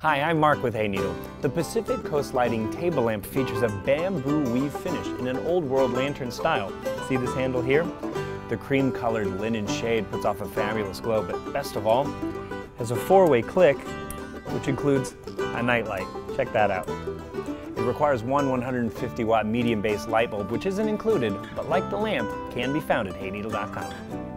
Hi, I'm Mark with Hayneedle. The Pacific Coast Lighting table lamp features a bamboo weave finish in an old world lantern style. See this handle here? The cream colored linen shade puts off a fabulous glow, but best of all, has a four-way click, which includes a nightlight. Check that out. It requires one 150 watt medium base light bulb, which isn't included, but like the lamp, can be found at hayneedle.com.